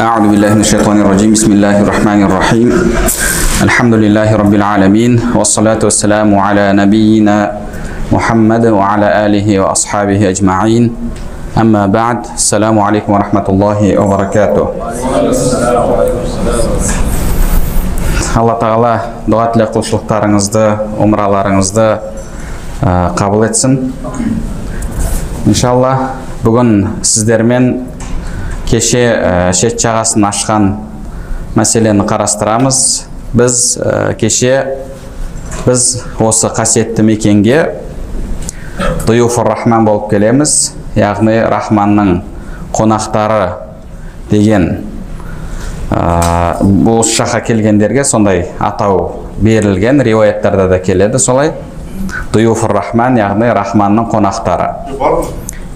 أعوذ بالله من الشيطان الرجيم بسم الله الرحمن الرحيم الحمد لله رب العالمين والصلاة والسلام على نبينا محمد وعلى آله وأصحابه أجمعين أما بعد السلام عليكم ورحمة الله وبركاته алла тағала дұға тілек құлшылықтарыңызды умраларыңызды ә, қабыл етсін Иншалла бүгін сіздермен кеше ә, шет жағасын ашқан мәселені қарастырамыз. Біз ә, кеше біз осы қасиетті мекенге дұюфур рахман болып келеміз. Яғни рахманның қонақтары деген ә, бұл жаққа келгендерге сондай атау берілген риуаяттарда да келеді солай. Дұюфур рахман яғни рахманның қонақтары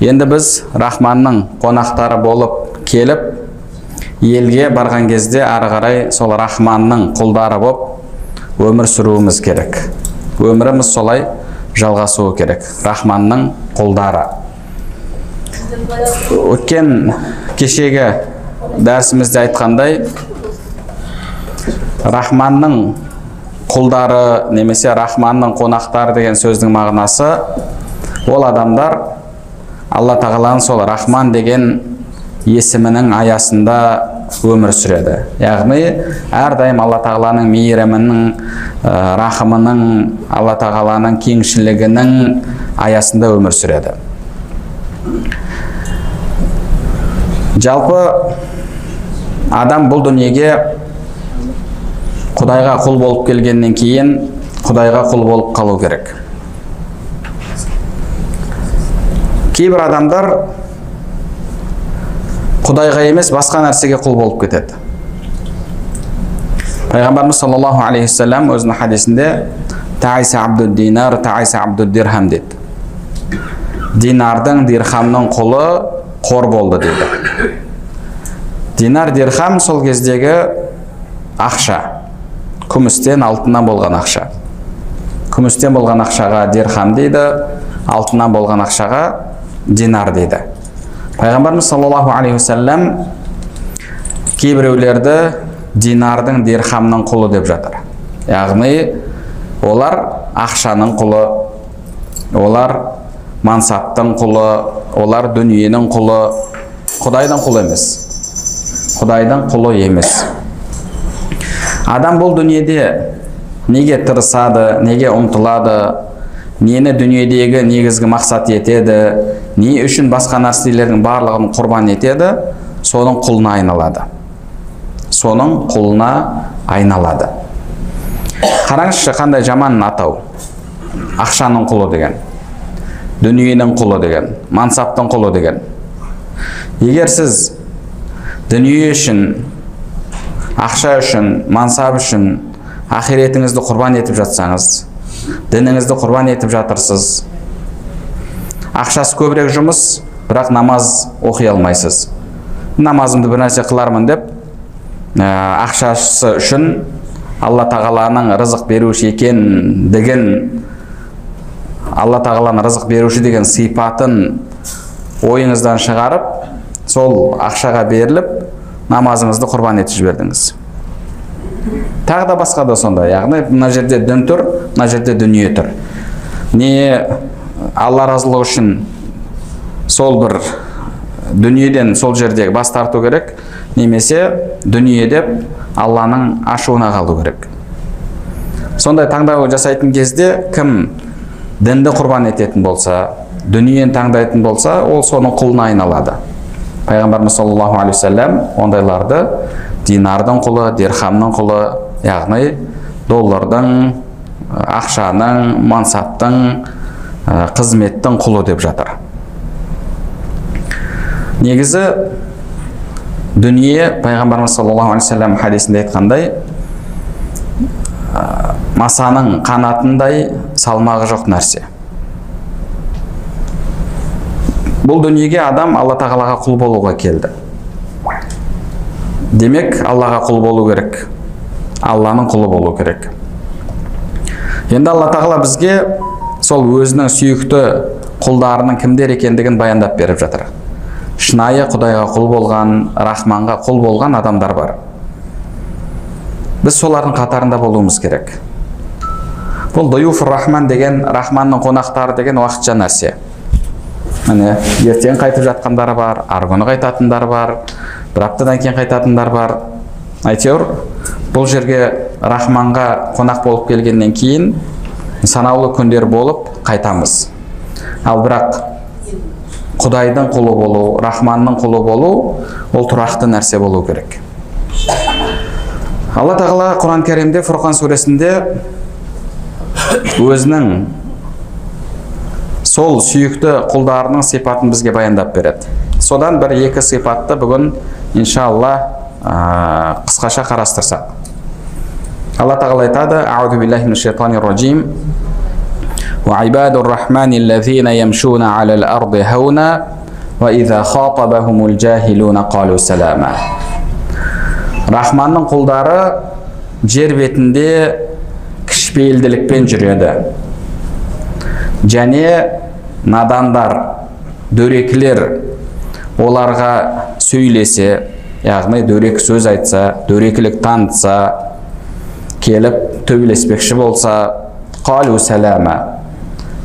енді біз рахманның қонақтары болып келіп елге барған кезде ары қарай сол рахманның құлдары болып өмір сүруіміз керек өміріміз солай жалғасуы керек рахманның құлдары өткен кешегі дәрісімізде айтқандай рахманның құлдары немесе рахманның қонақтары деген сөздің мағынасы ол адамдар алла тағаланың сол рахман деген есімінің аясында өмір сүреді. Яғни әрдайым алла тағаланың мейірімінің ә, рахымының алла тағаланың кеңшілігінің аясында өмір сүреді. Жалпы адам бұл дүниеге құдайға құл болып келгеннен кейін құдайға құл болып қалу керек. Кейбір адамдар құдайға емес басқа нәрсеге құл болып кетеді. Пайғамбарымыз саллаллаху алейхи уассалам өзінің хадисінде таиса абду динар абду дирхам деді. Динардың дирхамның құлы қор болды дейді динар дирхам сол кездегі ақша. Күмістен алтыннан болған ақша. Күмістен болған ақшаға дирхам дейді алтыннан болған ақшаға динар дейді. Пайғамбарымыз саллаллаху алейхи уассалам кейбіреулерді динардың дирхамның құлы деп жатыр. Яғни олар ақшаның құлы олар мансаптың құлы олар дүниенің құлы құдайдың құлы емес. Құдайдың құлы емес. Адам бұл дүниеде неге тырысады неге ұмтылады нені дүниедегі негізгі мақсат етеді не үшін басқа нәрселердің барлығын құрбан етеді соның құлына айналады. Соның құлына айналады. Қараңызшы қандай жаман атау. Ақшаның құлы деген дүниенің құлы деген мансаптың құлы деген. Егер сіз дүние үшін ақша үшін мансап үшін ақиретіңізді құрбан етіп жатсаңыз дініңізді құрбан етіп жатырсыз. Ақшасы көбірек жұмыс бірақ намаз оқи алмайсыз. Намазымды бір нәрсе қылармын деп ә, ақшасы үшін алла тағаланың рызық беруші екендігін алла тағаланың рызық беруші деген сипатын ойыңыздан шығарып сол ақшаға беріліп намазыңызды құрбан етіп жібердіңіз. Тағы да басқа да сондай яғни мына жерде дін тұр мына жерде дүние тұр. Не алла разылығы үшін сол бір дүниеден сол жерде бас тарту керек немесе дүние деп алланың ашуына қалу керек. Сондай таңдау жасайтын кезде кім дінді құрбан ететін болса дүниені таңдайтын болса ол соның құлына айналады. Пайғамбарымыз саллаллаху алейхи уассалам ондайларды динардың құлы дирхамның құлы яғни доллардың ақшаның мансаптың қызметтің құлы деп жатыр негізі дүние пайғамбарымыз саллаллаху алейхи уассалам хадисінде айтқандай масаның қанатындай салмағы жоқ нәрсе бұл дүниеге адам алла тағалаға құл болуға келді. Демек аллаға құл болу керек. Алланың құлы болу керек. Енді алла тағала бізге сол өзінің сүйікті құлдарының кімдер екендігін баяндап беріп жатыр. Шынайы құдайға құл болған рахманға құл болған адамдар бар. Біз солардың қатарында болуымыз керек. Бұл дұюф рахман деген рахманның қонақтары деген уақытша нәрсе. Міне ертең қайтып жатқандар бар арғы күні қайтатындар бар бір аптадан кейін қайтатындар бар. Әйтеуір бұл жерге рахманға қонақ болып келгеннен кейін санаулы күндер болып қайтамыз. Ал бірақ құдайдың құлы болу рахманның құлы болу ол тұрақты нәрсе болу керек. Алла тағала құран кәрімде фұрқан сүресінде өзінің сол сүйікті құлдарының сипатын бізге баяндап береді содан бір екі сипатты бүгін иншалла қысқаша қарастырсақ алла тағала айтады аузу биллахи мин шайтанир ражим وعباد الرحمن الذين يمشون على الأرض هونا وإذا خاطبهم الجاهلون قالوا سلاما рахманның құлдары жер бетінде кішіпейілділікпен жүреді және надандар дөрекілер оларға сөйлесе яғни дөрекі сөз айтса дөрекілік танытса келіп төбелеспекші болса қалу сәләмә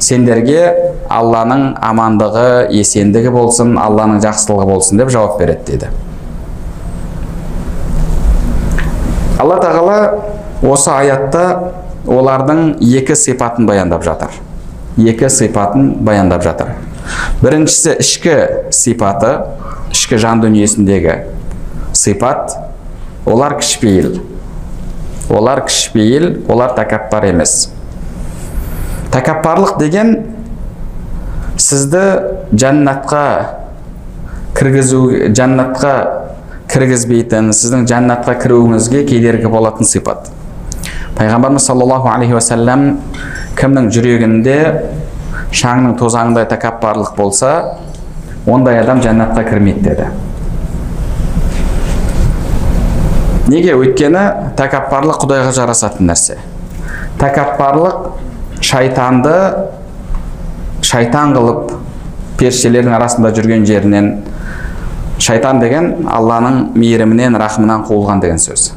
сендерге алланың амандығы есендігі болсын алланың жақсылығы болсын деп жауап береді дейді. Алла тағала осы аятта олардың екі сипатын баяндап жатыр. Екі сипатын баяндап жатыр. Біріншісі ішкі сипаты ішкі жан дүниесіндегі сипат олар кішіпейіл олар кішіпейіл олар тәкаппар емес. Тәкаппарлық деген сізді жәннатқа кіргізу жәннатқа кіргізбейтін сіздің жәннатқа кіруіңізге кедергі болатын сипат. Пайғамбарымыз саллаллаху алейхи уассалам кімнің жүрегінде шаңның тозаңындай тәкаппарлық болса ондай адам жәннатқа кірмейді деді. Неге? Өйткені тәкаппарлық құдайға жарасатын нәрсе. Тәкаппарлық шайтанды шайтан қылып періштелердің арасында жүрген жерінен шайтан деген алланың мейірімінен рахымынан қуылған деген сөз.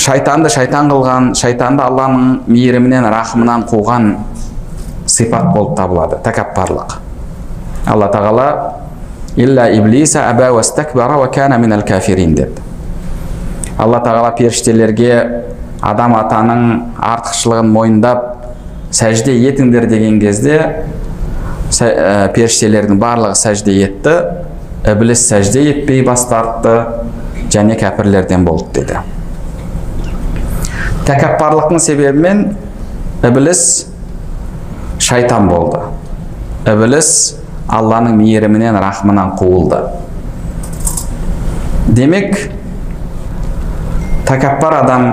Шайтанды шайтан қылған шайтанды алланың мейірімінен рахымынан қуған сипат болып табылады. Тәкаппарлық. Алла тағала илля иблиса аба уастакбара ва кана минал кафирин деп. Алла тағала періштелерге адам атаның артықшылығын мойындап сәжде етіңдер деген кезде ә, періштелердің барлығы сәжде етті ібліс сәжде етпей бас тартты және кәпірлерден болды деді. Тәкаппарлықтың себебімен ібліс шайтан болды ібліс алланың мейірімінен рахымынан қуылды демек тәкаппар адам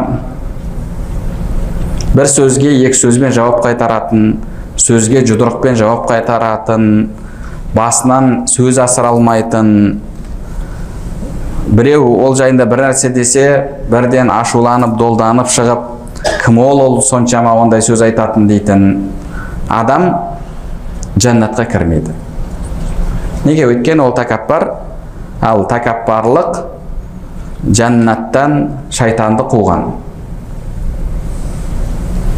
бір сөзге екі сөзбен жауап қайтаратын сөзге жұдырықпен жауап қайтаратын басынан сөз асыра алмайтын біреу ол жайында бір нәрсе десе бірден ашуланып долданып шығып кім ол ол соншама ондай сөз айтатын дейтін адам жәннатқа кірмейді. Неге? Өйткені ол тәкаппар ал тәкаппарлық жәннаттан шайтанды қуған.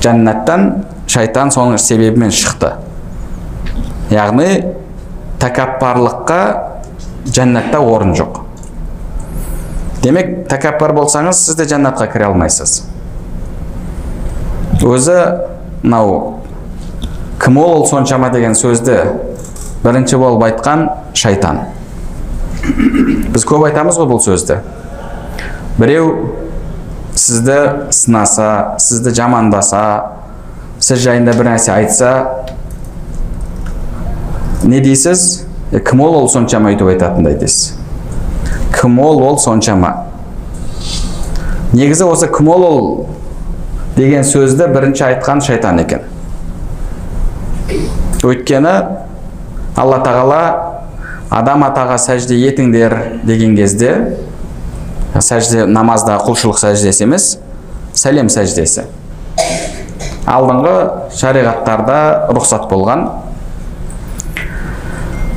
Жәннаттан шайтан соның себебімен шықты. Яғни тәкаппарлыққа жәннатта орын жоқ. Демек тәкаппар болсаңыз сіз де жәннатқа кіре алмайсыз. Өзі мынау кім ол ол соншама деген сөзді бірінші болып айтқан шайтан. Біз көп айтамыз ғой бұл сөзді. Біреу сізді сынаса сізді жамандаса сіз жайында бір нәрсе айтса не дейсіз? Кім ол ол соншама өйтіп айтатындай дейсіз? Кім ол? Ол соншама. Негізі осы кім ол ол деген сөзді бірінші айтқан шайтан екен. Өйткені алла тағала адам атаға сәжде етіңдер деген кезде сәжде намазда құлшылық сәждесі емес сәлем сәждесі. Алдыңғы шариғаттарда рұқсат болған.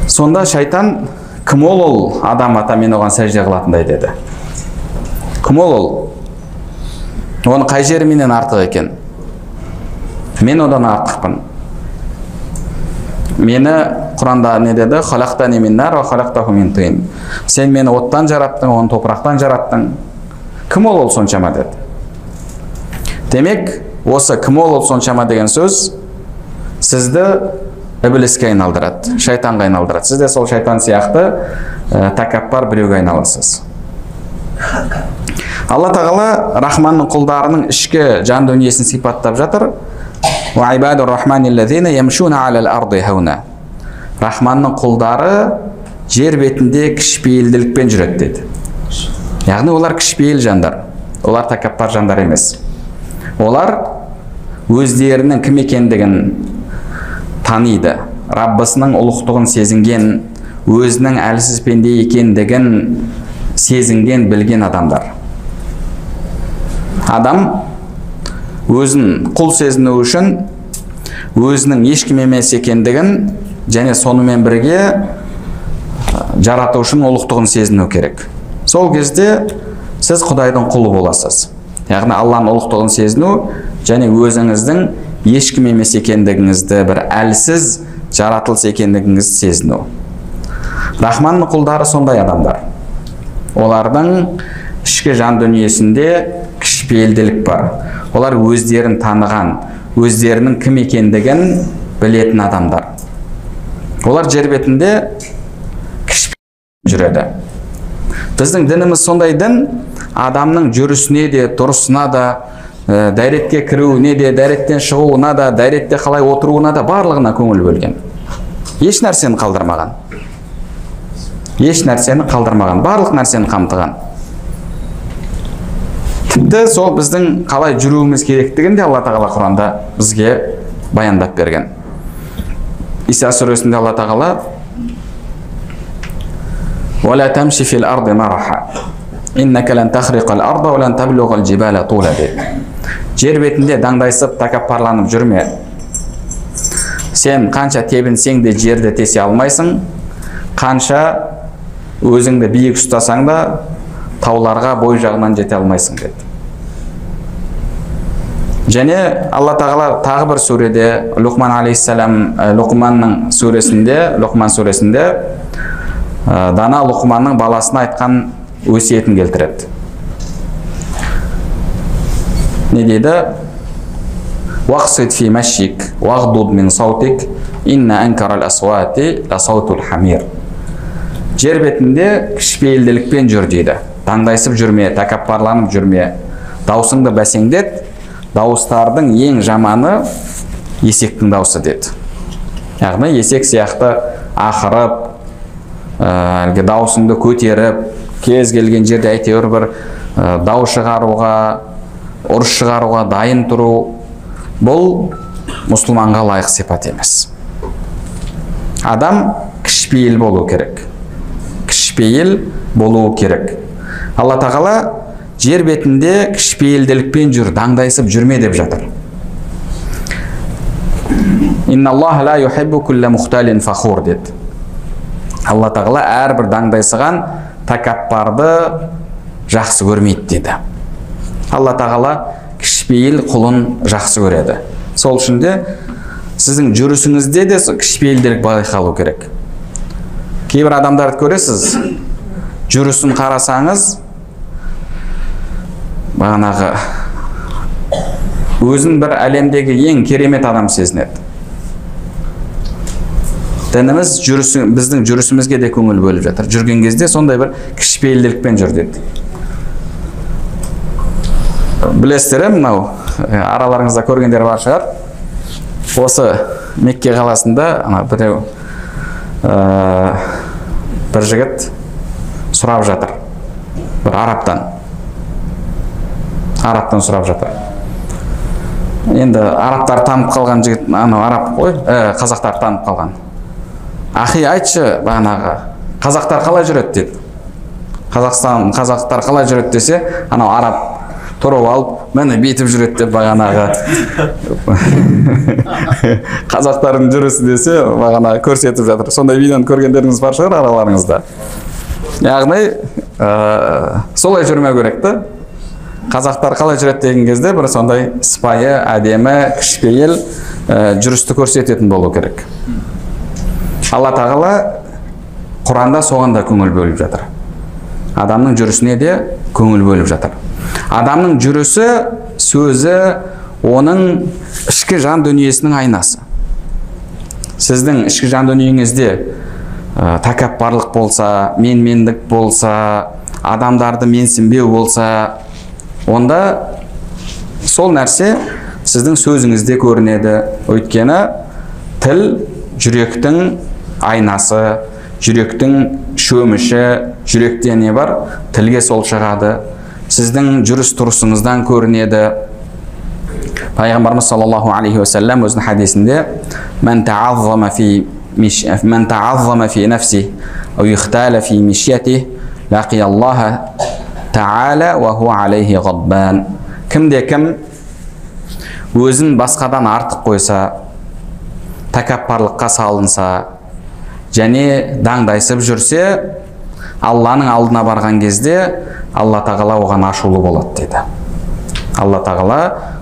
Сонда шайтан кім ол ол адам ата мен оған сәжде қылатындай деді. Кім ол ол? Оның қай жері менен артық екен? Мен одан артықпын. Мені құранда не деді? Сен мені оттан жараттың оны топырақтан жараттың. Кім ол ол соншама деді. Демек осы кім ол ол соншама деген сөз сізді ібіліске айналдырады шайтанға айналдырады. Сіз де сол шайтан сияқты ә, тәкаппар біреуге айналасыз. Алла тағала рахманның құлдарының ішкі жан дүниесін сипаттап жатыр. Рахманның құлдары жер бетінде кішіпейілділікпен жүреді деді яғни олар кішіпейіл жандар. Олар тәкаппар жандар емес. Олар өздерінің кім екендігін таниды. Раббысының ұлықтығын сезінген өзінің әлсіз пенде екендігін сезінген білген адамдар. Адам өзін құл сезіну үшін өзінің ешкім емес екендігін және сонымен бірге жаратушының ұлықтығын сезіну керек. Сол кезде сіз құдайдың құлы боласыз. Яғни алланың ұлықтығын сезіну және өзіңіздің ешкім емес екендігіңізді бір әлсіз жаратылыс екендігіңізді сезіну. Рахманның құлдары сондай адамдар. Олардың ішкі жан дүниесінде кішіпейілділік бар. Олар өздерін таныған өздерінің кім екендігін білетін адамдар. Олар жер бетінде жүреді. Біздің дініміз сондай дін адамның жүрісіне де тұрысына да ә, дәретке кіруіне де дәреттен шығуына да дәретте қалай отыруына да барлығына көңіл бөлген. Еш нәрсені қалдырмаған. Еш нәрсені қалдырмаған барлық нәрсені қамтыған. Тіпті сол біздің қалай жүруіміз керектігін де алла тағала құранда бізге баяндап берген. Иса сүресінде алла тағала жер бетінде даңдайсып тәкаппарланып жүрме? Сен қанша тебінсең де жерді тесе алмайсың қанша өзіңді биік ұстасаң да тауларға бой жағынан жете алмайсың деді. Және алла тағала тағы бір сүреде лұқман алейхисалам лұқманның сүресінде лұқман сүресінде дана лұқманның баласына айтқан өсиетін келтіреді. Не дейді жер бетінде кішіпейілділікпен жүр дейді таңдайсып жүрме тәкаппарланып жүрме даусыңды бәсеңдет дауыстардың ең жаманы есектің дауысы деді яғни есек сияқты ақырып әлгі даусыңды көтеріп кез келген жерде әйтеуір бір ә, дау шығаруға ұрыс шығаруға дайын тұру бұл мұсылманға лайық сипат емес. Адам кішіпейіл болу керек. Кішіпейіл болуы керек. Алла тағала жер бетінде кішіпейілділікпен жүр даңдайсып жүрме деп жатыр. Деді. Алла тағала әрбір даңдайсыған тәкаппарды жақсы көрмейді деді. Алла тағала кішіпейіл құлын жақсы көреді. Сол үшін де сіздің жүрісіңізде де кішіпейілділік байқалу керек. Кейбір адамдарды көресіз жүрісін қарасаңыз бағанағы өзін бір әлемдегі ең керемет адам сезінеді. Дініміз жүрісі, біздің жүрісімізге де көңіл бөліп жатыр. Жүрген кезде сондай бір кішіпейілділікпен жүр деді. Білесіздер мынау? Араларыңызда көргендер бар шығар. Осы мекке қаласында ана біреу ә, бір жігіт сұрап жатыр. Бір арабтан. Арабтан сұрап жатыр. Енді арабтар танып қалған жігіт анау араб қой ә, қазақтар танып қалған. Ахи айтшы бағанағы қазақтар қалай жүреді деді. Қазақстан қазақтар қалай жүреді десе анау араб тұрып алып міне бүйтіп жүреді деп бағанағы. Қазақтардың жүрісі десе бағана көрсетіп жатыр. Сондай видеоны көргендеріңіз бар шығар араларыңызда. Яғни ә, солай жүрмеу керек та. Қазақтар қалай жүреді деген кезде бір сондай сыпайы әдемі кішіпейіл ә, жүрісті көрсететін болу керек. Алла тағала құранда соған да көңіл бөліп жатыр. Адамның жүрісіне де көңіл бөліп жатыр. Адамның жүрісі сөзі оның ішкі жан дүниесінің айнасы. Сіздің ішкі жан дүниеңізде ә, тәкаппарлық болса менмендік болса адамдарды менсінбеу болса онда сол нәрсе сіздің сөзіңізде көрінеді. Өйткені тіл жүректің айнасы жүректің шөміші жүректе не бар? тілге сол шығады сіздің жүріс тұрысыңыздан көрінеді. Пайғамбарымыз саллаллаху алейхи уассалам өзінің хадисінде мән тааззама фи миш... фи фи лақи аллаха тағала алейхи кімде кім өзін басқадан артық қойса тәкаппарлыққа салынса және даңдайсып жүрсе алланың алдына барған кезде алла тағала оған ашулы болады дейді алла тағала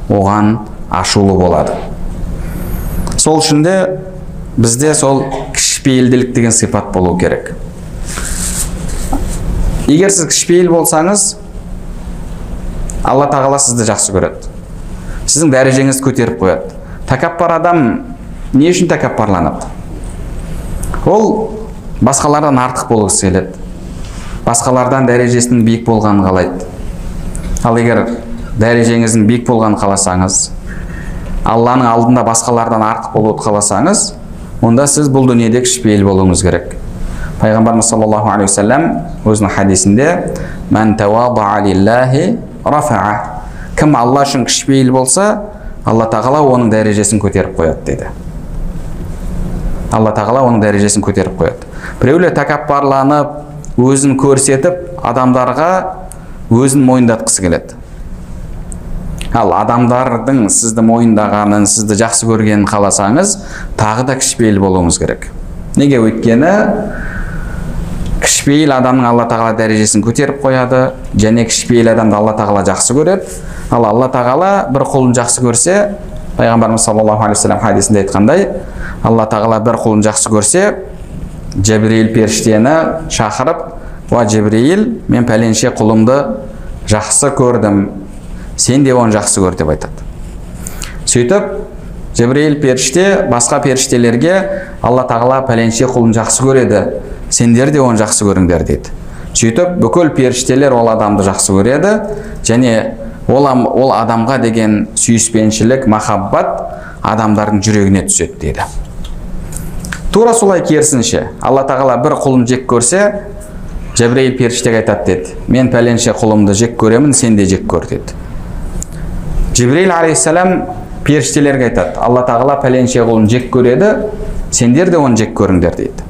оған ашулы болады. Сол үшін де бізде сол кішіпейілділік деген сипат болу керек. Егер сіз кішіпейіл болсаңыз алла тағала сізді жақсы көреді. Сіздің дәрежеңізді көтеріп қояды. Тәкаппар адам не үшін тәкаппарланады? Ол басқалардан артық болғысы келеді. Басқалардан дәрежесінің биік болғанын қалайды. Ал егер дәрежеңіздің биік болғанын қаласаңыз алланың алдында басқалардан артық болуды қаласаңыз онда сіз бұл дүниеде кішіпейіл болуыңыз керек. Пайғамбарымыз саллаллаху алейхи уассалам өзінің хадисінде мән кім алла үшін кішіпейіл болса алла тағала оның дәрежесін көтеріп қояды дейді. Алла тағала оның дәрежесін көтеріп қояды. Біреулер тәкаппарланып өзін көрсетіп адамдарға өзін мойындатқысы келеді. Ал адамдардың сізді мойындағанын сізді жақсы көргенін қаласаңыз тағы да кішіпейіл болуыңыз керек. Неге? Өйткені кішіпейіл адамның алла тағала дәрежесін көтеріп қояды және кішіпейіл адамды алла тағала жақсы көреді. Ал алла тағала бір құлын жақсы көрсе пайғамбарымыз саллаллаху алейхи хадисінде айтқандай алла тағала бір құлын жақсы көрсе жебірейіл періштені шақырып уа жебірейіл мен пәленше құлымды жақсы көрдім сен де оны жақсы көр деп айтады сөйтіп жебірейіл періште басқа періштелерге алла тағала пәленше құлын жақсы көреді сендер де оны жақсы көріңдер дейді сөйтіп бүкіл періштелер ол адамды жақсы көреді және ол, ол адамға деген сүйіспеншілік махаббат адамдардың жүрегіне түседі дейді тура солай керісінше. Алла тағала бір құлын жек көрсе жәбірейіл періштеге айтады деді. Мен пәленше құлымды жек көремін сен де жек көр деді. Жібірейіл алейхисалам періштелерге айтады. Алла тағала пәленше құлын жек көреді сендер де оны жек көріңдер дейді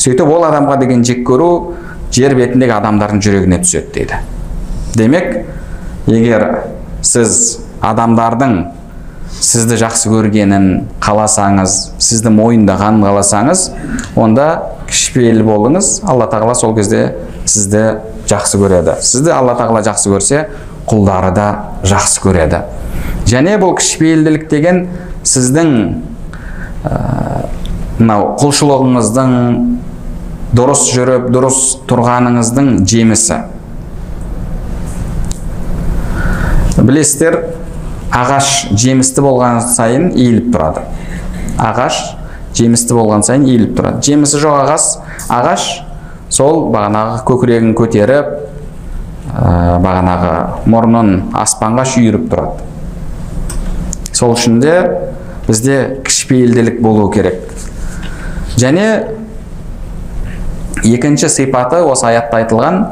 сөйтіп ол адамға деген жек көру жер бетіндегі адамдардың жүрегіне түседі дейді демек егер сіз адамдардың сізді жақсы көргенін қаласаңыз сізді мойындағанын қаласаңыз онда кішіпейіл болыңыз. Алла тағала сол кезде сізді жақсы көреді. Сізді алла тағала жақсы көрсе құлдары да жақсы көреді. Және бұл кішіпейілділік деген сіздің мынау құлшылығыңыздың дұрыс жүріп дұрыс тұрғаныңыздың жемісі. Білесіздер ағаш жемісті болған сайын иіліп тұрады. Ағаш жемісті болған сайын иіліп тұрады. Жемісі жоқ ағаш ағаш сол бағанағы көкірегін көтеріп ә, бағанағы мұрнын аспанға шүйіріп тұрады. Сол үшін де бізде кішіпейілділік болу керек. Және екінші сипаты осы аятта айтылған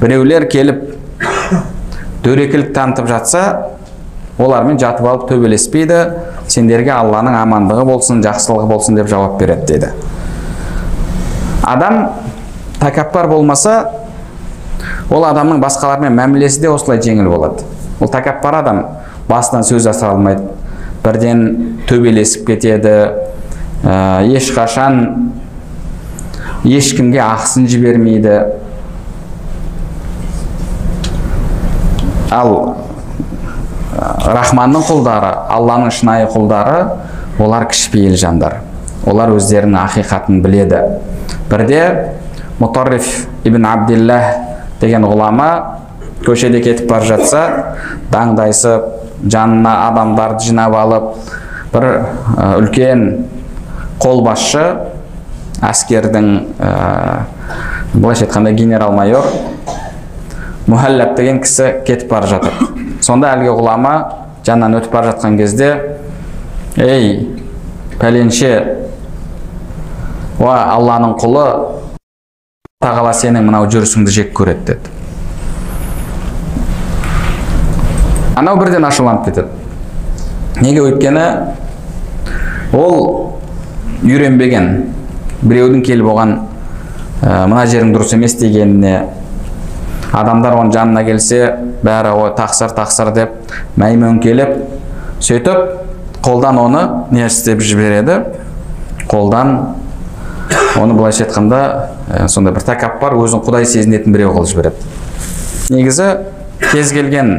біреулер келіп дөрекілік танытып жатса олармен жатып алып төбелеспейді сендерге алланың амандығы болсын жақсылығы болсын деп жауап береді деді. Адам тәкаппар болмаса ол адамның басқалармен мәмілесі де осылай жеңіл болады. Ол тәкаппар адам басынан сөз аса алмайды. Бірден төбелесіп кетеді ә, ешқашан ешкімге ақысын жібермейді. Ал рахманның құлдары алланың шынайы құлдары олар кішіпейіл жандар олар өздерінің ақиқатын біледі. Бірде мұтарриф ибн абдиллах деген ғұлама көшеде кетіп бара жатса даңдайсып жанына адамдарды жинап алып бір үлкен қолбасшы әскердің ә, былайша айтқанда генерал майор мұхәлләб деген кісі кетіп бара жатыр сонда әлгі ғұлама жанынан өтіп бара жатқан кезде ей пәленше уа алланың құлы тағала сенің мынау жүрісіңді жек көреді деді анау бірден ашуланып кетеді неге өйткені ол үйренбеген біреудің келіп оған ә, мына жерің дұрыс емес дегеніне адамдар оның жанына келсе бәрі ой тақсыр тақсыр деп мәймөңкелеп сөйтіп қолдан оны не істеп жібереді? Қолдан оны былайша айтқанда ә, сондай бір тәкаппар өзін құдай сезінетін біреу қылып жібереді. Негізі кез келген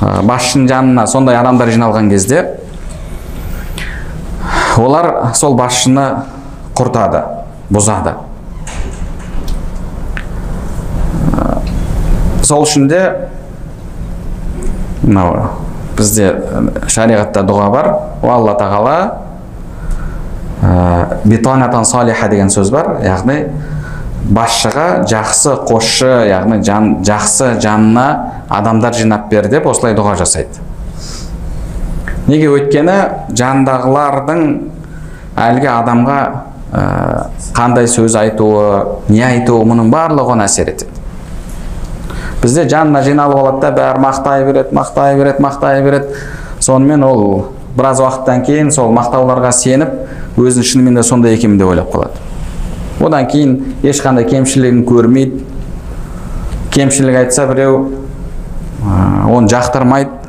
ә, басшының жанына сондай адамдар жиналған кезде олар сол басшыны құртады бұзады. Сол үшін де мынау бізде шариғатта дұға бар. О алла тағала ә, битанатан салиха деген сөз бар. Яғни басшыға жақсы қосшы яғни жан, жақсы жанына адамдар жинап бер деп осылай дұға жасайды. Неге өйткені жанындағылардың әлгі адамға ә, қандай сөз айтуы не айтуы мұның барлығы оны әсер етеді. Бізде жанына жиналып алады да бәрі мақтай береді мақтай береді мақтай береді сонымен ол біраз уақыттан кейін сол мақтауларға сеніп өзін шынымен де сондай екенмін деп ойлап қалады одан кейін ешқандай кемшілігін көрмейді кемшілік айтса біреу оны жақтырмайды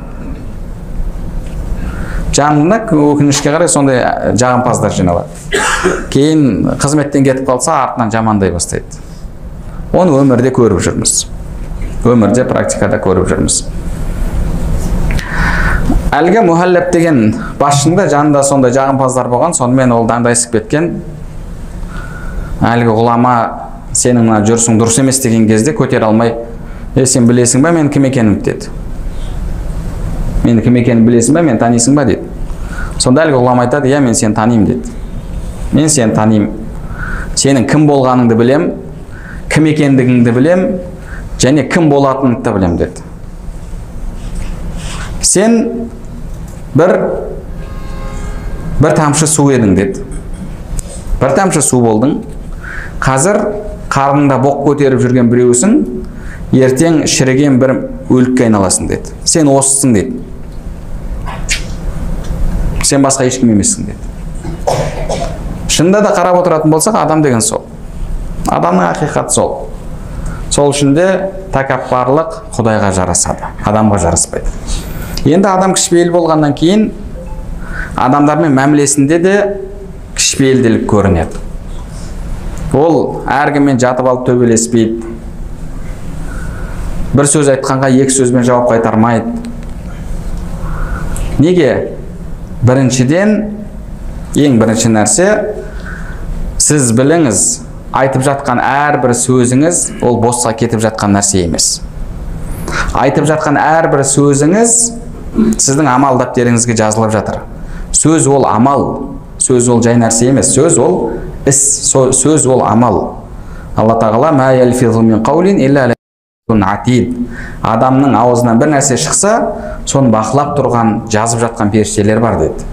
жанына өкінішке қарай сондай жағымпаздар жиналады кейін қызметтен кетіп қалса артынан жамандай бастайды оны өмірде көріп жүрміз өмірде практикада көріп жүрміз әлгі мұхалләб деген басшының да жанында сондай жағымпаздар болған сонымен ол дандайсып кеткен әлгі ғұлама сенің мына жүрісің дұрыс емес деген кезде көтере алмай е сен білесің ба мен кім екенімді деді мен кім екенімді білесің ба мен танисың ба деді сонда әлгі ғұлама айтады иә мен сені танимын деді мен сені танимын сенің кім болғаныңды білем кім екендігіңді білем және кім болатыныңды білем деді. Сен бір бір тамшы су едің деді. Бір тамшы су болдың. Қазір қарныңда боқ көтеріп жүрген біреусің ертең шіріген бір өлікке айналасың деді. Сен осысың деді. Сен басқа ешкім емессің деді. Шынында да қарап отыратын болсақ адам деген сол. Адамның ақиқаты сол. Сол үшін де тәкаппарлық құдайға жарасады. Адамға жараспайды. Енді адам кішіпейіл болғаннан кейін адамдармен мәмілесінде де кішіпейілділік көрінеді. Ол әркіммен жатып алып төбелеспейді. бір сөз айтқанға екі сөзбен жауап қайтармайды. Неге? Біріншіден ең бірінші нәрсе сіз біліңіз айтып жатқан әрбір сөзіңіз ол босқа кетіп жатқан нәрсе емес. Айтып жатқан әрбір сөзіңіз сіздің амал дәптеріңізге жазылып жатыр. Сөз ол амал сөз ол жай нәрсе емес сөз ол іс сөз ол амал. Алла тағала адамның аузынан бір нәрсе шықса соны бақылап тұрған жазып жатқан періштелер бар деді.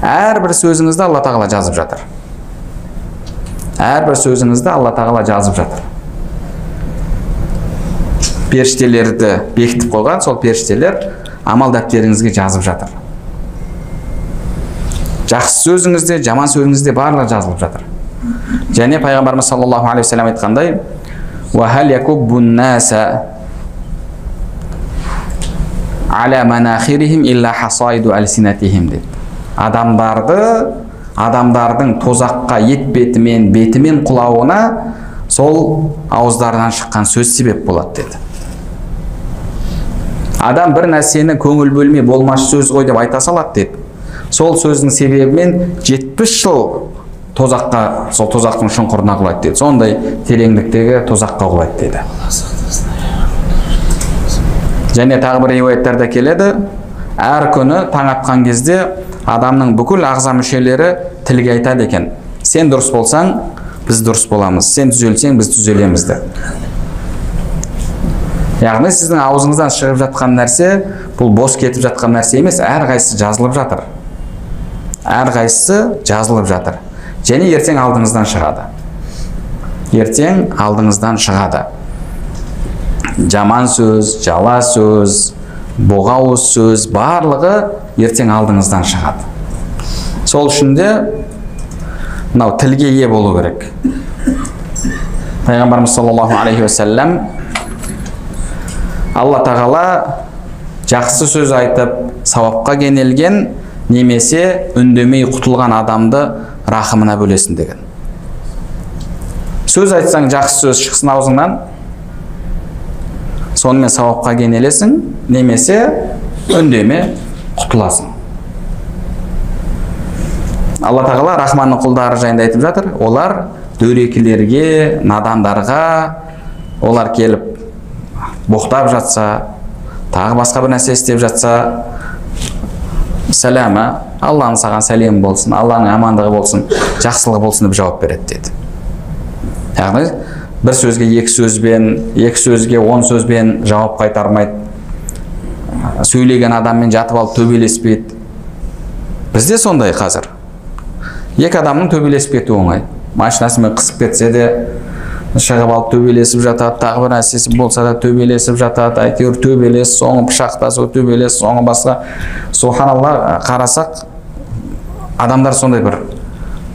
Әрбір сөзіңізді алла тағала жазып жатыр әрбір сөзіңізді алла тағала жазып жатыр. Періштелерді бекітіп қойған сол періштелер амал дәптеріңізге жазып жатыр. Жақсы сөзіңізде, жаман сөзіңізде барлығы жазылып жатыр. Және пайғамбарымыз саллаллаху алейхи вассалам айтқандай адамдарды адамдардың тозаққа етбетімен бетімен құлауына сол ауыздарынан шыққан сөз себеп болады деді. Адам бір нәрсені көңіл бөлмей болмашы сөз ғой деп айта салады деді. Сол сөздің себебімен жетпіс жыл тозаққа сол тозақтың шұңқырына құлайды деді. Сондай тереңдіктегі тозаққа құлайды деді. Және тағы бір риуаяттарда келеді. Әр күні таң атқан кезде адамның бүкіл ағза мүшелері тілге айтады екен. Сен дұрыс болсаң біз дұрыс боламыз. Сен түзелсең біз түзелеміз деп. Яғни сіздің аузыңыздан шығып жатқан нәрсе бұл бос кетіп жатқан нәрсе емес әрқайсысы жазылып жатыр. Әрқайсысы жазылып жатыр. Және ертең алдыңыздан шығады. Ертең алдыңыздан шығады. Жаман сөз жала сөз боғауыз сөз барлығы ертең алдыңыздан шығады. Сол үшін де мынау тілге ие болу керек. Пайғамбарымыз саллаллаху алейхи уассалам алла тағала жақсы сөз айтып сауапқа кенелген немесе үндемей құтылған адамды рахымына бөлесін деген. Сөз айтсаң жақсы сөз шықсын аузыңнан. Сонымен сауапқа кенелесің немесе үндеме құтыласың. Алла тағала рахманның құлдары жайында айтып жатыр. Олар дөрекілерге надандарға олар келіп боқтап жатса тағы басқа бір нәрсе істеп жатса сәлемі алланың саған сәлемі болсын алланың амандығы болсын жақсылығы болсын деп жауап береді деді. Яғни бір сөзге екі сөзбен екі сөзге он сөзбен жауап қайтармайды. Сөйлеген адаммен жатып алып төбелеспейді. Бізде сондай қазір. Екі адамның төбелесіп кетуі оңай машинасымен қысып кетсе де шығып алып төбелесіп жатады тағы бір нәрсесі болса да төбелесіп жатады әйтеуір төбелес соңы пышақтасу төбелес соңы басқа. Субханалла қарасақ адамдар сондай бір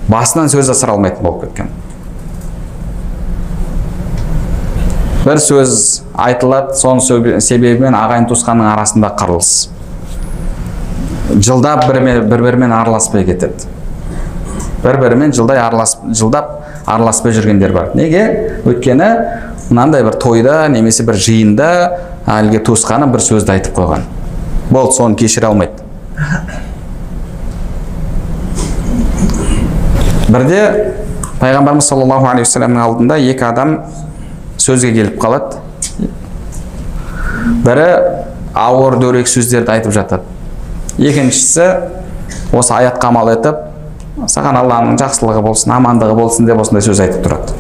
басынан сөз асыра алмайтын болып кеткен. Бір сөз айтылады соның себебімен ағайын туысқанның арасында қырылыс. Жылдап бір бірімен араласпай кетеді. Бір бірімен жылдай аралас жылдап араласпай жүргендер бар. Неге? Өйткені мынандай бір тойда немесе бір жиында әлгі туысқаны бір сөзді айтып қойған. Болды соны кешіре алмайды. Бірде пайғамбарымыз саллаллаху алейхи алдында екі адам сөзге келіп қалады. Бірі ауыр дөрекі сөздерді айтып жатады. Екіншісі осы аятқа амал етіп саған алланың жақсылығы болсын амандығы болсын деп осындай сөз айтып тұрады.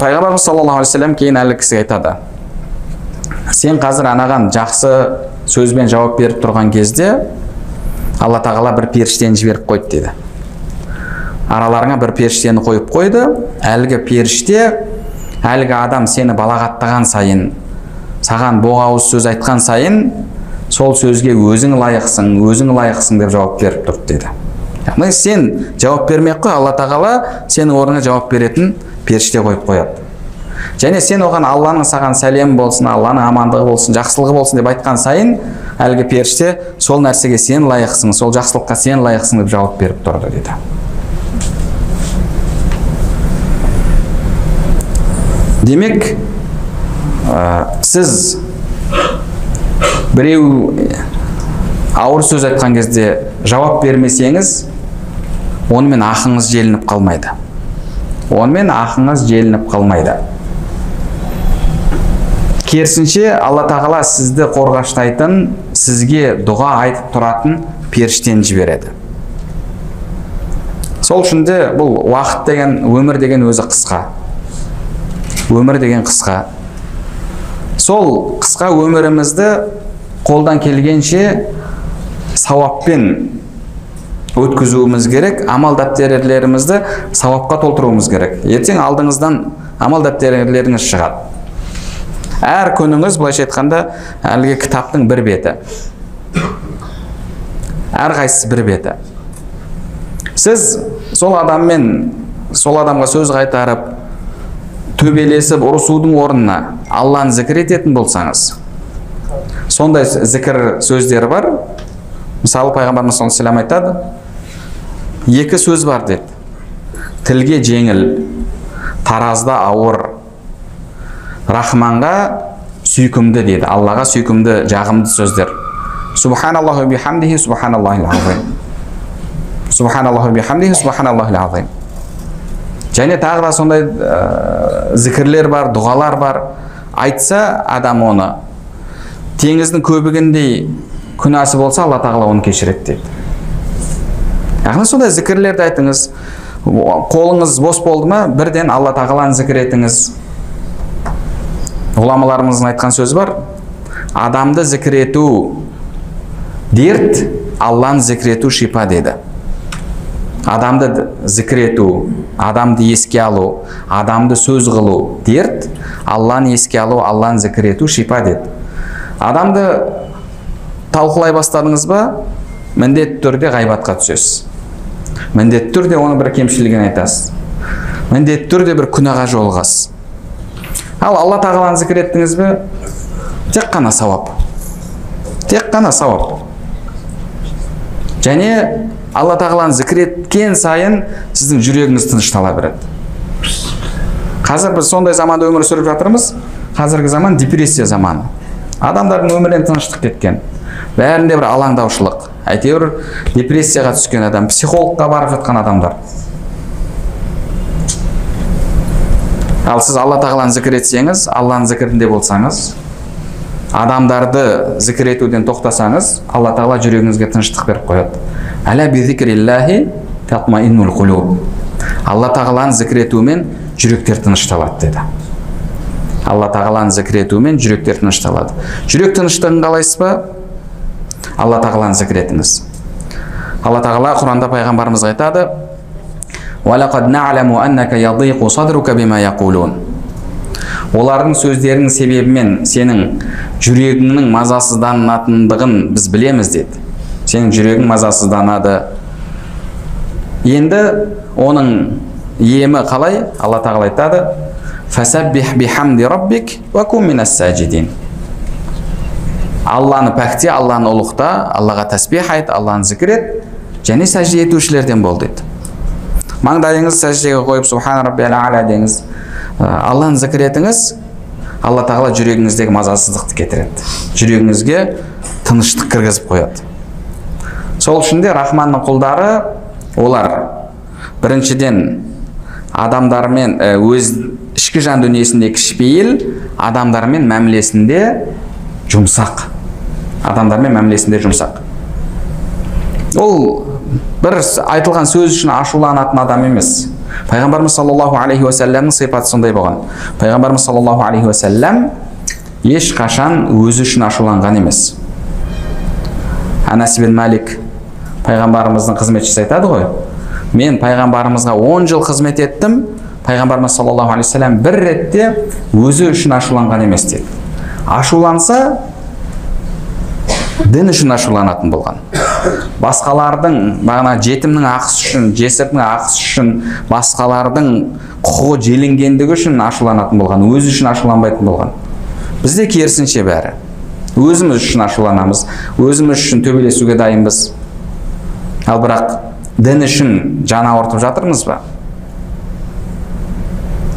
Пайғамбарымыз саллаллаху алейхи вассалам кейін әлгі кісіге айтады. Сен қазір анаған жақсы сөзбен жауап беріп тұрған кезде алла тағала бір періштені жіберіп қойды дейді араларыңа бір періштені қойып қойды. Әлгі періште әлгі адам сені балағаттаған сайын саған боғауыз сөз айтқан сайын сол сөзге өзің лайықсың өзің лайықсың деп жауап беріп тұрды дейді яғни сен жауап бермей ақ қой алла тағала сенің орныңа жауап беретін періште қойып қояды. Және сен оған алланың саған сәлемі болсын алланың амандығы болсын жақсылығы болсын деп айтқан сайын әлгі періште сол нәрсеге сен лайықсың сол жақсылыққа сен лайықсың деп жауап беріп тұрды дейді демек ә, сіз біреу ауыр сөз айтқан кезде жауап бермесеңіз онымен ақыңыз желініп қалмайды. Онымен ақыңыз желініп қалмайды. Керісінше алла тағала сізді қорғаштайтын сізге дұға айтып тұратын періштені жібереді. Сол үшін де бұл уақыт деген өмір деген өзі қысқа. Өмір деген қысқа. Сол қысқа өмірімізді қолдан келгенше сауаппен өткізуіміз керек амал дәптерлерімізді сауапқа толтыруымыз керек. Ертең алдыңыздан амал дәптерлеріңіз шығады. Әр күніңіз былайша айтқанда әлгі кітаптың бір беті. Әрқайсысы бір беті. Сіз сол адаммен сол адамға сөз қайтарып төбелесіп ұрысудың орнына алланы зікір ететін болсаңыз сондай зікір сөздері бар. Мысалы пайғамбарымыз саллаллаху алейhi айтады екі сөз бар деді тілге жеңіл таразда ауыр. Рахманға сүйкімді деді аллаға сүйкімді жағымды сөздер. Субханаллаху және тағы да сондай ә, зікірлер бар дұғалар бар. Айтса адам оны теңіздің көбігіндей күнәсі болса алла тағала оны кешіреді дейді. Яғни сондай зікірлерді айтыңыз қолыңыз бос болды ма бірден алла тағаланы зікір етіңіз. Ғұламаларымыздың айтқан сөзі бар адамды зікір ету дерт алланы зікір ету шипа деді адамды зікір ету адамды еске алу адамды сөз қылу дерт алланы еске алу алланы зікір ету шипа деді адамды талқылай бастадыңыз ба міндетті түрде ғайбатқа түсесіз. Міндетті түрде оның бір кемшілігін айтасыз. Міндетті түрде бір күнәға жолығасыз. Ал алла тағаланы зікір еттіңіз бе? Тек қана сауап. Тек қана сауап. Және алла тағаланы зікір еткен сайын сіздің жүрегіңіз тыныштала береді. Қазір біз сондай заманда өмір сүріп жатырмыз. Қазіргі заман депрессия заманы. Адамдардың өмірінен тыныштық кеткен. Бәрінде бір алаңдаушылық. Әйтеуір депрессияға түскен адам психологқа барып жатқан адамдар. Ал сіз алла тағаланы зікір етсеңіз алланың зікірінде болсаңыз адамдарды зікір етуден тоқтасаңыз алла тағала жүрегіңізге тыныштық беріп қояды. Алла тағаланы зікір етумен жүректер тынышталады деді алла тағаланы зікір етумен жүректер тынышталады жүрек тыныштығын қалайсыз ба алла тағаланы зікір етіңіз алла тағала құранда пайғамбарымыз айтады олардың сөздерінің себебімен сенің жүрегіңнің мазасызданатындығын біз білеміз деді сенің жүрегің мазасызданады. Енді оның емі қалай? Алла тағала айтады алланы пәкте алланы ұлықта аллаға тәсбих айт алланы зікір ет және сәжде етушілерден бол дейді. Маңдайыңызды сәждеге қойып субхан аля деңіз. Алланы зікір етіңіз алла тағала жүрегіңіздегі мазасыздықты кетіреді. Жүрегіңізге тыныштық кіргізіп қояды. Сол үшін де рахманның құлдары олар. Біріншіден адамдармен өз ішкі жан дүниесінде кішіпейіл адамдармен мәмілесінде жұмсақ. Адамдармен мәмілесінде жұмсақ. Ол бір айтылған сөз үшін ашуланатын адам емес. Пайғамбарымыз саллаллаху алейхи уассаламның сипаты сондай болған. Пайғамбарымыз саллаллаху алейхи уассалам ешқашан өзі үшін ашуланған емес. Анас бен малик пайғамбарымыздың қызметшісі айтады ғой мен пайғамбарымызға он жыл қызмет еттім пайғамбарымыз саллаллаху алейхи уассалам бір ретте өзі үшін ашуланған емес деді ашуланса дін үшін ашуланатын болған басқалардың бағана жетімнің ақысы үшін жесірдің ақысы үшін басқалардың құқығы желенгендігі үшін ашуланатын болған өзі үшін ашуланбайтын болған бізде керісінше бәрі өзіміз үшін ашуланамыз өзіміз үшін төбелесуге дайынбыз ал бірақ дін үшін жан ауыртып жатырмыз ба?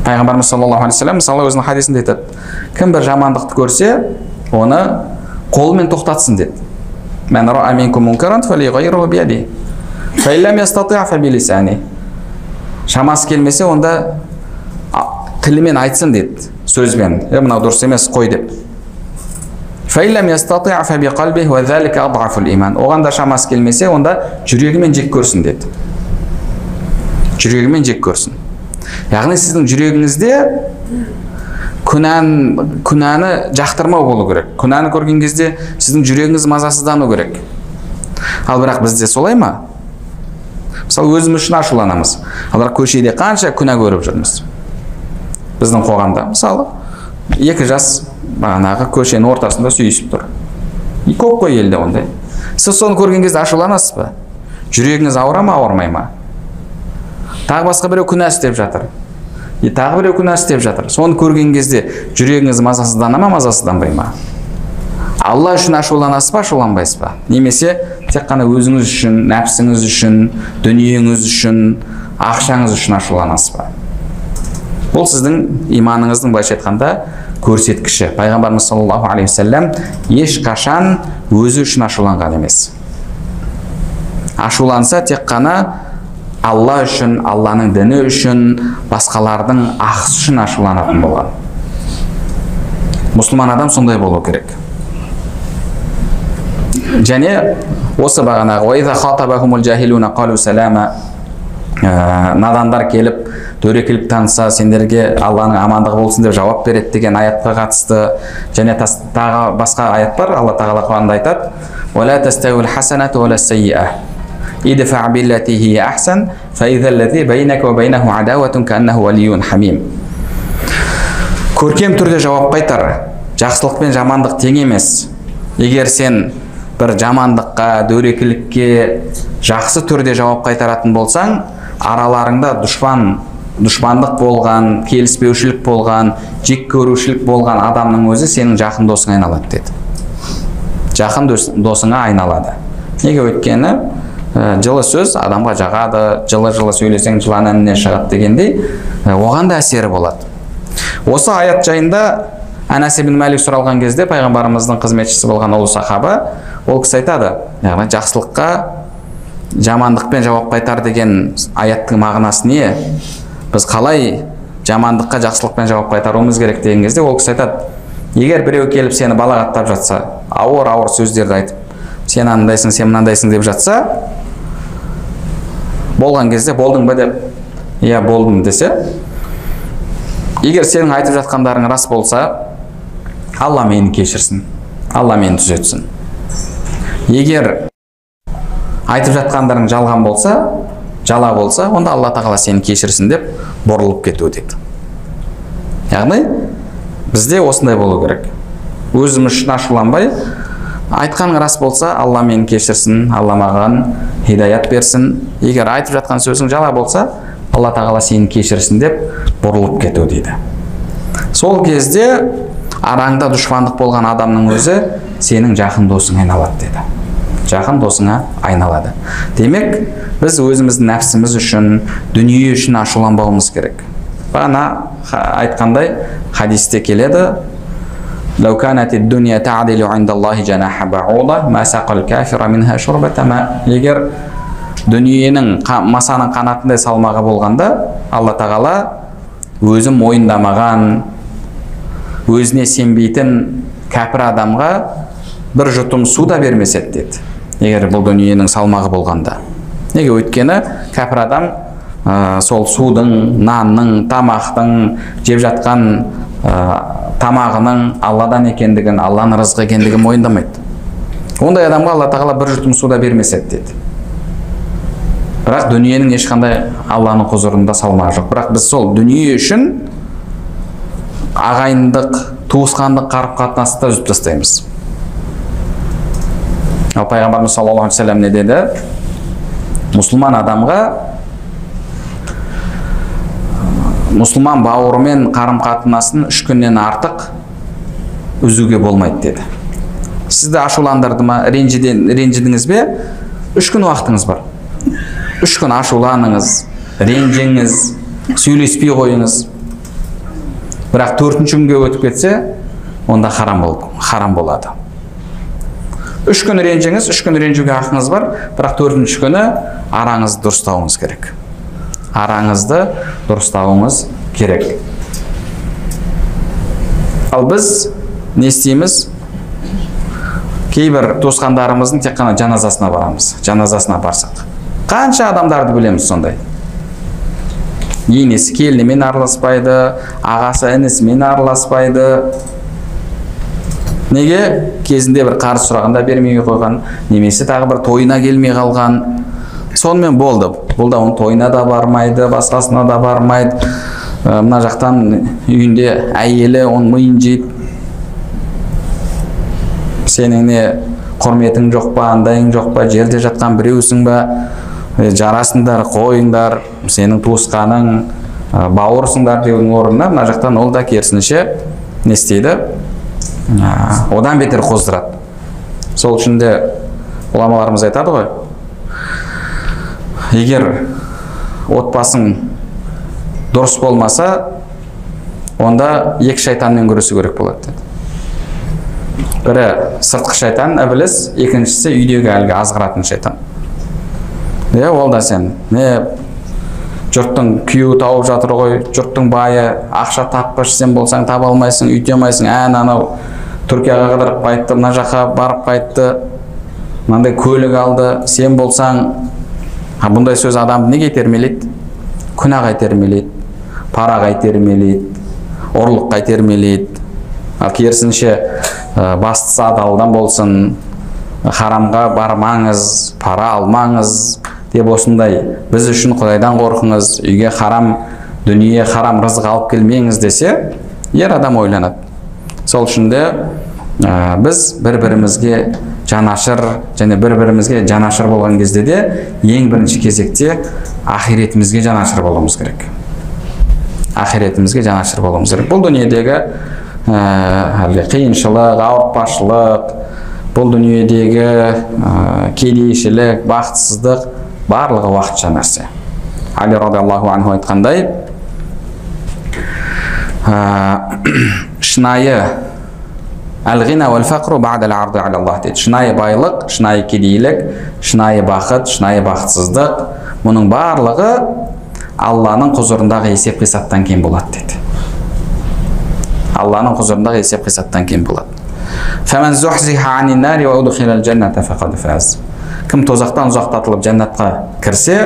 Пайғамбарымыз саллаллаху алейхи вассалам мысалы өзінің хадисінде айтады. Кім бір жамандықты көрсе оны қолымен тоқтатсын деді. Шамасы келмесе онда тілімен айтсын деді сөзбен. Е мынау дұрыс емес қой деп. Оған да шамасы келмесе онда жүрегімен жек көрсін деді жүрегімен жек көрсін яғни сіздің жүрегіңізде күнән күнәні жақтырмау болу керек күнәні көрген кезде сіздің жүрегіңіз мазасыздану керек ал бірақ бізде солай ма мысалы өзіміз үшін ашуланамыз ал бірақ көшеде қанша күнә көріп жүрміз біздің қоғамда мысалы екі жас бағанағы көшенің ортасында сүйісіп тұр. Көп қой елде ондай. Сіз соны көрген кезде ашуланасыз ба? Жүрегіңіз ауыра ма ауырмай ма? Тағы басқа біреу күнә істеп жатыр. И тағы біреу күнә істеп жатыр. Соны көрген кезде жүрегіңіз мазасыздана ма мазасызданбай ма? Алла үшін ашуланасыз ба ашуланбайсыз ба? Немесе тек қана өзіңіз үшін нәпсіңіз үшін дүниеңіз үшін ақшаңыз үшін ашуланасыз ба? Бұл сіздің иманыңыздың былайша айтқанда көрсеткіші. Пайғамбарымыз саллаллаху алейхи уассалам ешқашан өзі үшін ашуланған емес. Ашуланса тек қана алла үшін алланың діні үшін басқалардың ақысы үшін ашуланатын болған. Мұсылман адам сондай болу керек. Және осы бағанағы ә, надандар келіп дөрекілік танытса сендерге алланың амандығы болсын деп жауап береді деген аятқа қатысты және тағы басқа аят бар алла тағала құранда айтады. Hiya ahsan fa idha alladhi baynaka wa baynahu adawatun ka'annahu waliyyun hamim көркем түрде жауап қайтар. Жақсылық пен жамандық тең емес. Егер сен бір жамандыққа дөрекілікке жақсы түрде жауап қайтаратын болсаң араларыңда дұшпан дұшпандық болған келіспеушілік болған жек көрушілік болған адамның өзі сенің жақын досыңа айналады деді. Жақын досыңа айналады. Неге өйткені ә, жылы сөз адамға жағады жылы жылы сөйлесең жылан інінен шығады дегендей ә, оған да әсері болады. Осы аят жайында әнәс ибн мәлик сұралған кезде пайғамбарымыздың қызметшісі болған ұлы сахаба ол кісі айтады яғни жақсылыққа жамандықпен жауап қайтар деген аяттың мағынасы не? Біз қалай жамандыққа жақсылықпен жауап қайтаруымыз керек деген кезде ол кісі айтады егер біреу келіп сені балағаттап жатса ауыр ауыр сөздерді айтып сен анандайсың сен мынандайсың деп жатса болған кезде болдың ба? деп иә болдым десе егер сенің айтып жатқандарың рас болса алла мені кешірсін алла мені түзетсін егер айтып жатқандарың жалған болса жала болса онда алла тағала сені кешірсін деп бұрылып кету дейді яғни бізде осындай болу керек. Өзіміз үшін ашуланбай айтқаның рас болса алла мені кешірсін алла маған хидаят берсін. Егер айтып жатқан сөзің жала болса алла тағала сені кешірсін деп бұрылып кету дейді. Сол кезде араңда дұшпандық болған адамның өзі сенің жақын досың айналады деді жақын досыңа айналады демек біз өзіміздің нәпсіміз үшін дүние үшін ашуланбауымыз керек бағана айтқандай хадисте келеді لو كانت الدنيا تعدل عند الله جناح بعوضة ما سقى الكافر منها شربة ماء егер дүниенің масаның қанатындай салмағы болғанда алла тағала өзі мойындамаған өзіне сенбейтін кәпір адамға бір жұтым су да бермес еді деді егер бұл дүниенің салмағы болғанда. Неге? Өйткені кәпір адам ә, сол судың нанның тамақтың жеп жатқан ә, тамағының алладан екендігін алланың рызқы екендігін мойындамайды. Ондай адамға алла тағала бір жұтым су да бермес еді деді. Бірақ дүниенің ешқандай алланың құзырында салмағы жоқ. Бірақ біз сол дүние үшін ағайындық туысқандық қарым қатынасты үзіп тастаймыз. Ал пайғамбарымыз саллаллаху алейхи вассалам не деді? Мұсылман адамға мұсылман бауырымен қарым қатынасын үш күннен артық үзуге болмайды деді. Сізді ашуландырды ма? Ренжідіңіз бе? Үш күн уақытыңыз бар. Үш күн ашуланыңыз ренжіңіз сөйлеспей қойыңыз. Бірақ төртінші күнге өтіп кетсе онда харам, бол, харам болады. Үш күн ренжіңіз үш күн ренжуге хақыңыз бар бірақ төртінші күні араңызды дұрыстауыңыз керек араңызды дұрыстауыңыз керек ал біз не істейміз кейбір туысқандарымыздың тек қана жаназасына барамыз жаназасына барсақ қанша адамдарды білеміз сондай енесі келінімен араласпайды ағасы інісімен араласпайды неге? Кезінде бір қарыз сұрағанда бермей қойған немесе тағы бір тойына келмей қалған. Сонымен болды. Бұл да оның тойына да бармайды басқасына да бармайды. Мына жақтан үйінде әйелі оның миын жейді сенің не құрметің жоқ па андайың жоқ па жерде жатқан біреусің ба? Жарасыңдар қойыңдар сенің туысқаның бауырсыңдар деудің орнына мына жақтан ол да керісінше не істейді? Одан бетер қоздырады. Сол үшін де ғұламаларымыз айтады ғой егер отбасың дұрыс болмаса онда екі шайтанмен күресу керек болады деді. Бірі сыртқы шайтан ібіліс екіншісі үйдегі әлгі азғыратын шайтан. Иә ол да сен не жұрттың күйеуі тауып жатыр ғой жұрттың байы ақша тапқыш сен болсаң таба алмайсың үйте алмайсың ән анау. Түркияға қыдырып қайтты мына жаққа барып қайтты. Мынандай көлік алды. Сен болсаң бұндай сөз адамды неге итермелейді? Күнәға итермелейді параға итермелейді ұрлыққа итермелейді. Ал керісінше ә, бастысы адалдан болсын харамға бармаңыз пара алмаңыз деп осындай біз үшін құдайдан қорқыңыз үйге харам дүние харам рызық алып келмеңіз десе ер адам ойланады. Сол үшін де ә, біз бір бірімізге жанашыр және бір бірімізге жанашыр болған кезде де ең бірінші кезекте ақиретімізге жанашыр болуымыз керек. Ақиретімізге жанашыр болуымыз керек. Бұл дүниедегі әлгі қиыншылық ауыртпашылық бұл дүниедегі ә, кедейшілік бақытсыздық барлығы уақытша нәрсе. Али радиаллаху анху айтқандай шынайы. Шынайы байлық шынайы кедейлік шынайы бақыт шынайы бақытсыздық. Мұның барлығы алланың құзырындағы есеп қисаптан кейін болады дейді. Алланың құзырындағы есеп қисаптан кейін болады. Кім тозақтан ұзақтатылып жәннатқа кірсе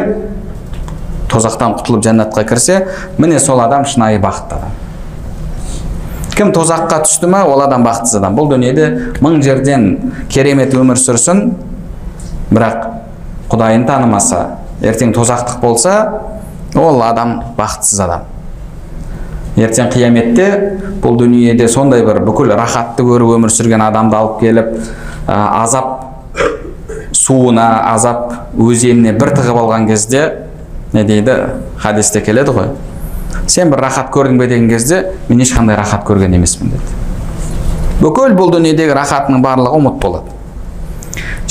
тозақтан құтылып жәннатқа кірсе міне сол адам шынайы бақытты адам. Кім тозаққа түсті ма ол адам бақытсыз адам. Бұл дүниеде мың жерден керемет өмір сүрсін бірақ құдайын танымаса ертең тозақтық болса ол адам бақытсыз адам. Ертең қияметте бұл дүниеде сондай бір бүкіл рахатты көріп өмір сүрген адамды алып келіп ә, азап суына азап өзеніне бір тығып алған кезде не дейді? Хадисте келеді ғой. Сен бір рахат көрдің бе деген кезде мен ешқандай рахат көрген емеспін деді бүкіл бұл дүниедегі рахатының барлығы ұмыт болады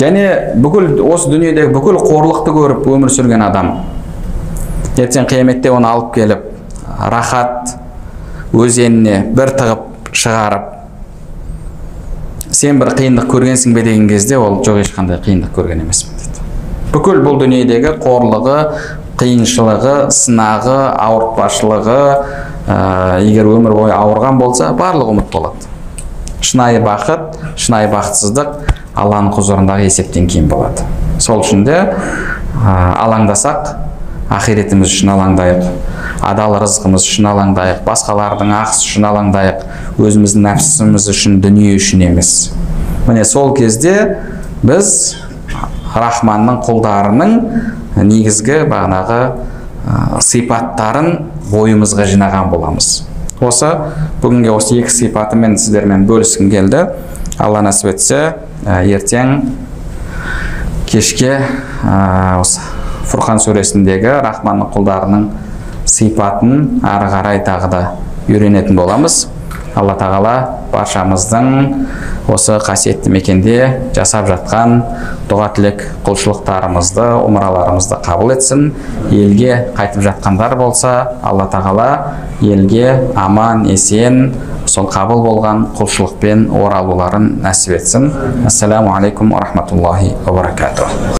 және бүкіл осы дүниедегі бүкіл қорлықты көріп өмір сүрген адам ертең қияметте оны алып келіп рахат өзеніне бір тығып шығарып сен бір қиындық көргенсің бе деген кезде ол жоқ ешқандай қиындық көрген емеспін дейді бүкіл бұл дүниедегі қорлығы қиыншылығы сынағы ауыртпашылығы ә, егер өмір бойы ауырған болса барлығы ұмыт болады. Шынайы бақыт шынайы бақытсыздық алланың құзырындағы есептен кейін болады. Сол үшін де ә, алаңдасақ ақиретіміз үшін алаңдайық адал рызқымыз үшін алаңдайық басқалардың ақысы үшін алаңдайық өзіміздің нәпсіміз үшін дүние үшін емес. Міне сол кезде біз рахманның құлдарының негізгі бағанағы сипаттарын бойымызға жинаған боламыз. Осы бүгінге осы екі сипатымен сіздермен бөліскім келді. Алла нәсіп етсе ертең кешке ә, осы фурқан сүресіндегі рахманның құлдарының сипатын ары қарай тағы да үйренетін боламыз. Алла тағала баршамыздың осы қасиетті мекенде жасап жатқан дұға тілек құлшылықтарымызды умраларымызды қабыл етсін. Елге қайтып жатқандар болса алла тағала елге аман есен сол қабыл болған құлшылықпен оралуларын нәсіп етсін. Ассаламу алейкум уа рахматуллахи баракатух.